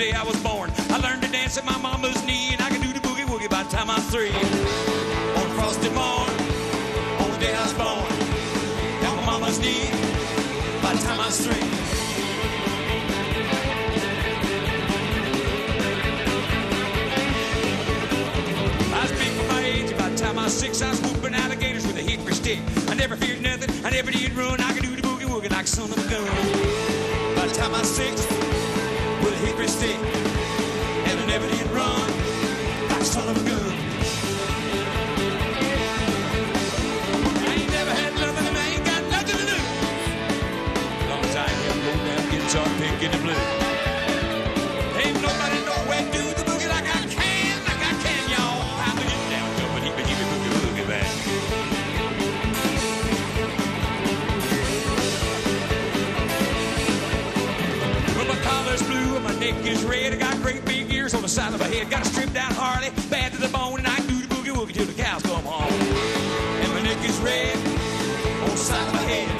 day I was born. I learned to dance at my mama's knee, and I can do the boogie woogie by the time I'm three. On a frosty morn, on the day I was born, at my mama's knee, by the time I was three. I was big for my age. By the time I was six, I was whooping alligators with a hickory stick. I never feared nothing. I never did run. I could do the boogie woogie like a son of a gun. Time I six, with a hickory stick, neck is red. I got great big ears on the side of my head. Got a stripped down Harley, bad to the bone, and I do the boogie woogie till the cows come home. And my neck is red on the side of my head,